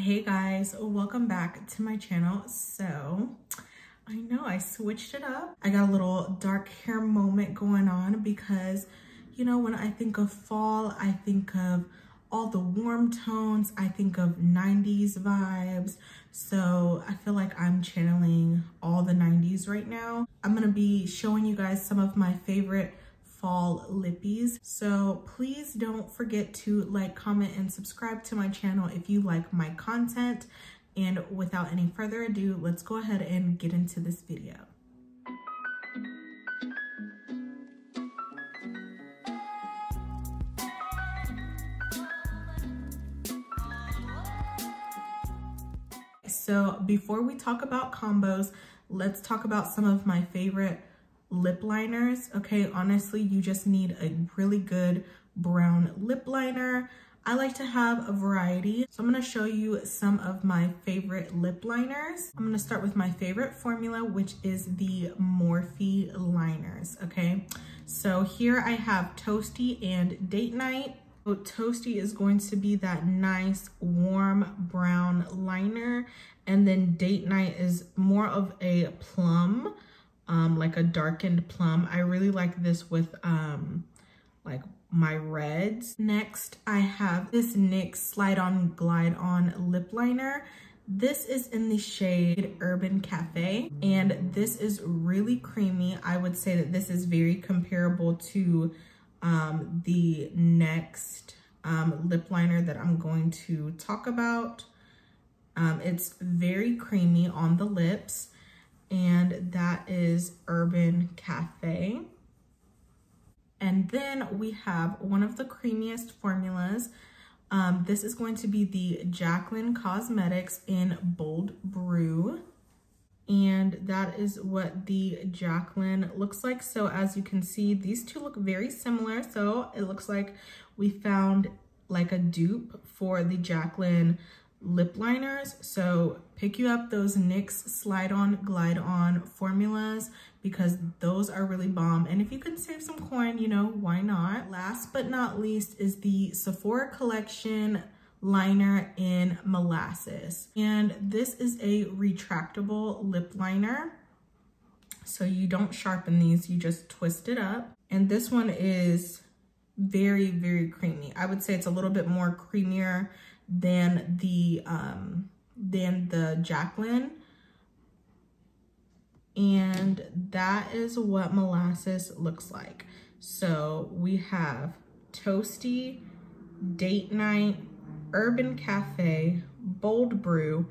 Hey guys, welcome back to my channel. So, I know I switched it up. I got a little dark hair moment going on because, you know, when I think of fall, I think of all the warm tones. I think of 90s vibes. So I feel like I'm channeling all the 90s right now. I'm gonna be showing you guys some of my favorite fall lippies. So please don't forget to like, comment, and subscribe to my channel if you like my content. And without any further ado, let's go ahead and get into this video. So before we talk about combos, let's talk about some of my favorite lip liners. Okay, honestly, you just need a really good brown lip liner. I like to have a variety. So I'm gonna show you some of my favorite lip liners. I'm gonna start with my favorite formula, which is the Morphe liners, okay? So here I have Toasty and Date Night. So Toasty is going to be that nice warm brown liner. And then Date Night is more of a plum um, like a darkened plum. I really like this with um, like my reds. Next, I have this NYX Slide On Glide On Lip Liner. This is in the shade Urban Cafe, and this is really creamy. I would say that this is very comparable to um, the next um, lip liner that I'm going to talk about. Um, it's very creamy on the lips and that is Urban Cafe. And then we have one of the creamiest formulas. Um, this is going to be the Jaclyn Cosmetics in Bold Brew. And that is what the Jaclyn looks like. So as you can see, these two look very similar. So it looks like we found like a dupe for the Jaclyn lip liners. So pick you up those NYX Slide On Glide On formulas because those are really bomb. And if you can save some coin, you know, why not? Last but not least is the Sephora Collection liner in molasses. And this is a retractable lip liner. So you don't sharpen these, you just twist it up. And this one is very, very creamy. I would say it's a little bit more creamier than the um, than the Jaclyn. And that is what molasses looks like. So we have Toasty, Date Night, Urban Cafe, Bold Brew,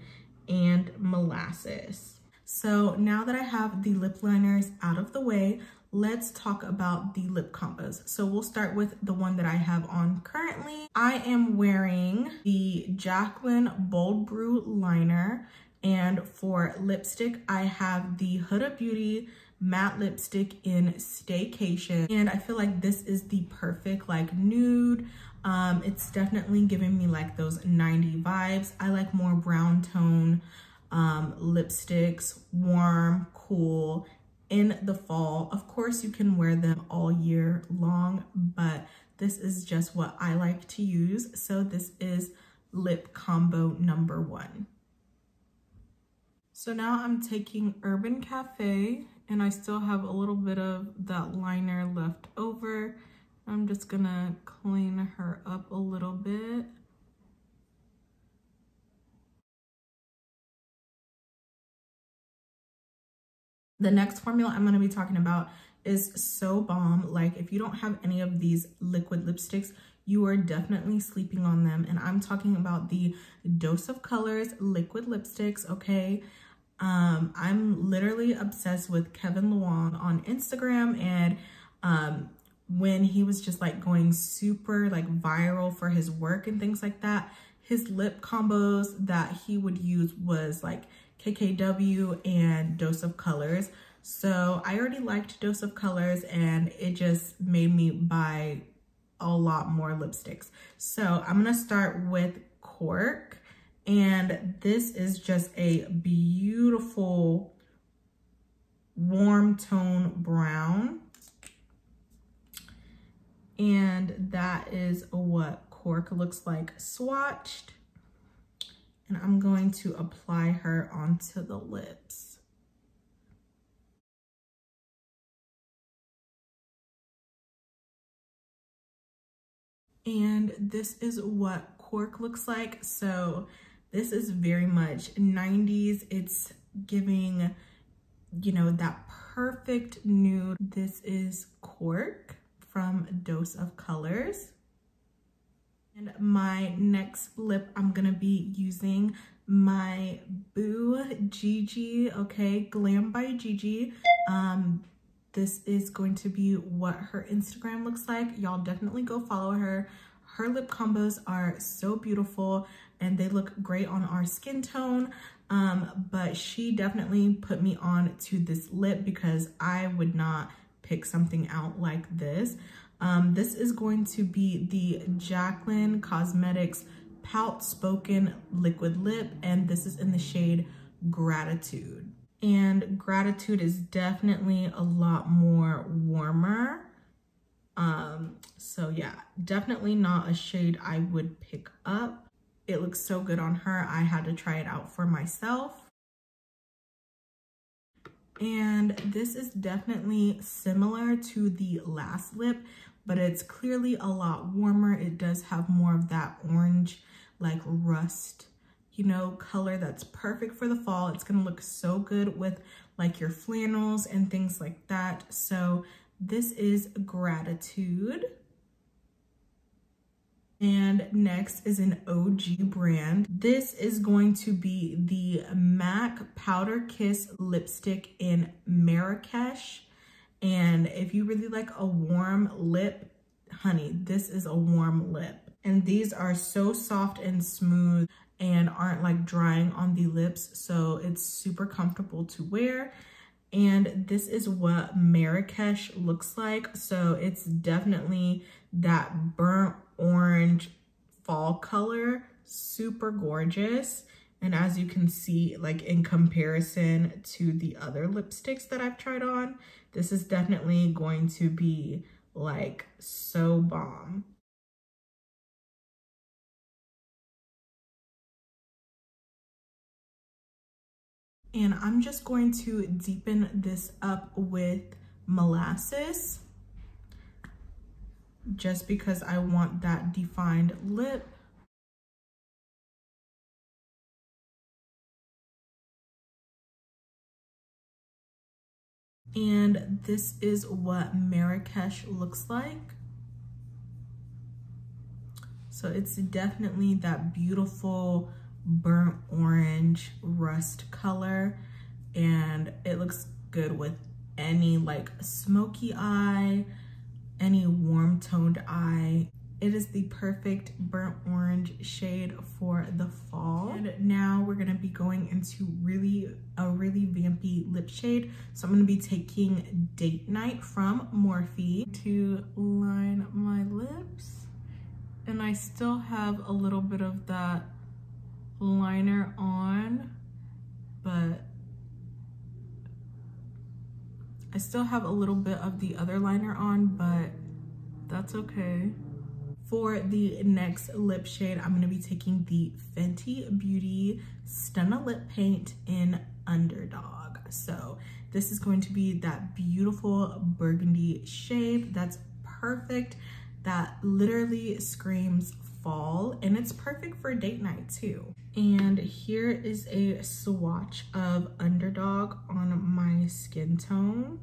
and Molasses. So now that I have the lip liners out of the way, let's talk about the lip combos. So we'll start with the one that I have on currently. I am wearing the Jaclyn Bold Brew liner. And for lipstick, I have the Huda Beauty matte lipstick in Staycation. And I feel like this is the perfect like nude. Um, it's definitely giving me like those 90 vibes. I like more brown tone um, lipsticks, warm, cool, in the fall. Of course, you can wear them all year long, but this is just what I like to use. So this is lip combo number one. So now I'm taking Urban Cafe and I still have a little bit of that liner left over. I'm just gonna clean her up a little bit. The next formula I'm going to be talking about is so bomb. Like if you don't have any of these liquid lipsticks, you are definitely sleeping on them. And I'm talking about the Dose of Colors liquid lipsticks, okay? Um, I'm literally obsessed with Kevin Luong on Instagram and um, when he was just like going super like viral for his work and things like that, his lip combos that he would use was like KKW and Dose of Colors. So I already liked Dose of Colors and it just made me buy a lot more lipsticks. So I'm gonna start with Cork and this is just a beautiful warm tone brown. And that is what Cork looks like swatched. And I'm going to apply her onto the lips. And this is what cork looks like. So this is very much 90s. It's giving, you know, that perfect nude. This is cork from Dose of Colors. And my next lip, I'm gonna be using my Boo Gigi, okay, Glam by Gigi. Um, this is going to be what her Instagram looks like. Y'all definitely go follow her. Her lip combos are so beautiful and they look great on our skin tone. Um, but she definitely put me on to this lip because I would not pick something out like this. Um, this is going to be the Jaclyn Cosmetics Poutspoken Liquid Lip, and this is in the shade Gratitude. And Gratitude is definitely a lot more warmer. Um, so yeah, definitely not a shade I would pick up. It looks so good on her. I had to try it out for myself. And this is definitely similar to the last lip, but it's clearly a lot warmer. It does have more of that orange, like rust, you know, color that's perfect for the fall. It's gonna look so good with like your flannels and things like that. So this is Gratitude. And next is an OG brand. This is going to be the MAC Powder Kiss lipstick in Marrakesh. And if you really like a warm lip, honey, this is a warm lip. And these are so soft and smooth and aren't like drying on the lips. So it's super comfortable to wear. And this is what Marrakesh looks like. So it's definitely that burnt orange fall color, super gorgeous. And as you can see, like in comparison to the other lipsticks that I've tried on, this is definitely going to be like so bomb. And I'm just going to deepen this up with molasses just because I want that defined lip. And this is what Marrakesh looks like. So it's definitely that beautiful burnt orange rust color and it looks good with any like smoky eye any warm toned eye. It is the perfect burnt orange shade for the fall. And now we're gonna be going into really a really vampy lip shade. So I'm gonna be taking Date Night from Morphe to line my lips. And I still have a little bit of that liner on, but I still have a little bit of the other liner on, but that's okay. For the next lip shade, I'm gonna be taking the Fenty Beauty Stunna Lip Paint in Underdog. So this is going to be that beautiful burgundy shade that's perfect, that literally screams fall and it's perfect for date night too. And here is a swatch of Underdog on my skin tone.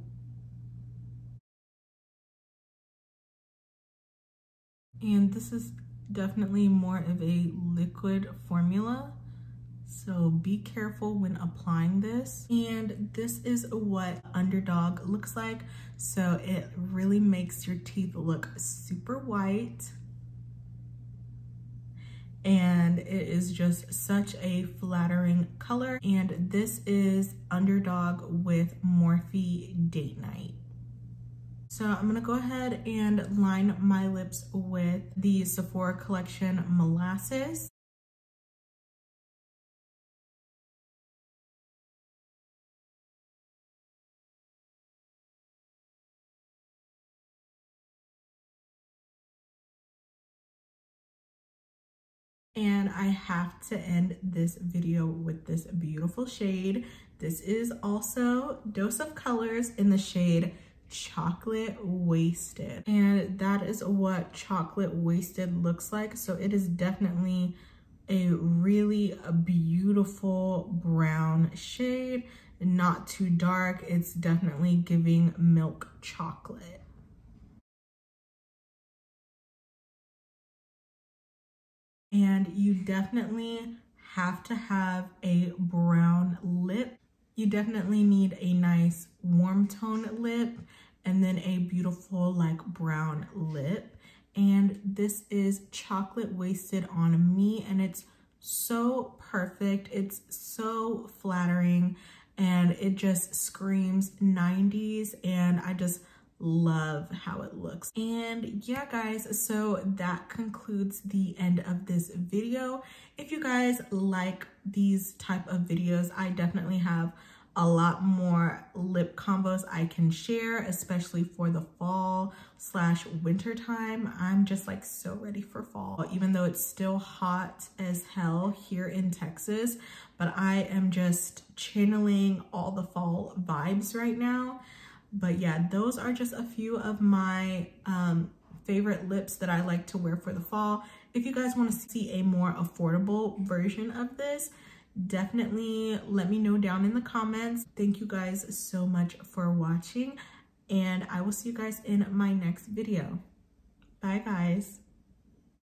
And this is definitely more of a liquid formula. So be careful when applying this. And this is what Underdog looks like. So it really makes your teeth look super white and it is just such a flattering color. And this is Underdog with Morphe Date Night. So I'm gonna go ahead and line my lips with the Sephora Collection Molasses. And I have to end this video with this beautiful shade. This is also Dose of Colors in the shade chocolate waisted. And that is what chocolate waisted looks like. So it is definitely a really beautiful brown shade. Not too dark. It's definitely giving milk chocolate. And you definitely have to have a brown lip you definitely need a nice warm tone lip and then a beautiful like brown lip. And this is chocolate waisted on me and it's so perfect. It's so flattering and it just screams 90s and I just love how it looks. And yeah, guys, so that concludes the end of this video. If you guys like these type of videos, I definitely have a lot more lip combos I can share, especially for the fall slash winter time. I'm just like so ready for fall, even though it's still hot as hell here in Texas, but I am just channeling all the fall vibes right now. But yeah, those are just a few of my um, favorite lips that I like to wear for the fall. If you guys want to see a more affordable version of this, definitely let me know down in the comments. Thank you guys so much for watching and I will see you guys in my next video. Bye guys.